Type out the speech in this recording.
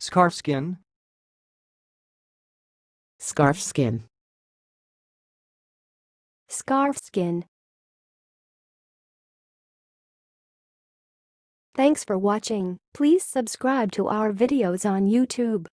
Scarf skin. Scarf skin. Scarf skin. Thanks for watching. Please subscribe to our videos on YouTube.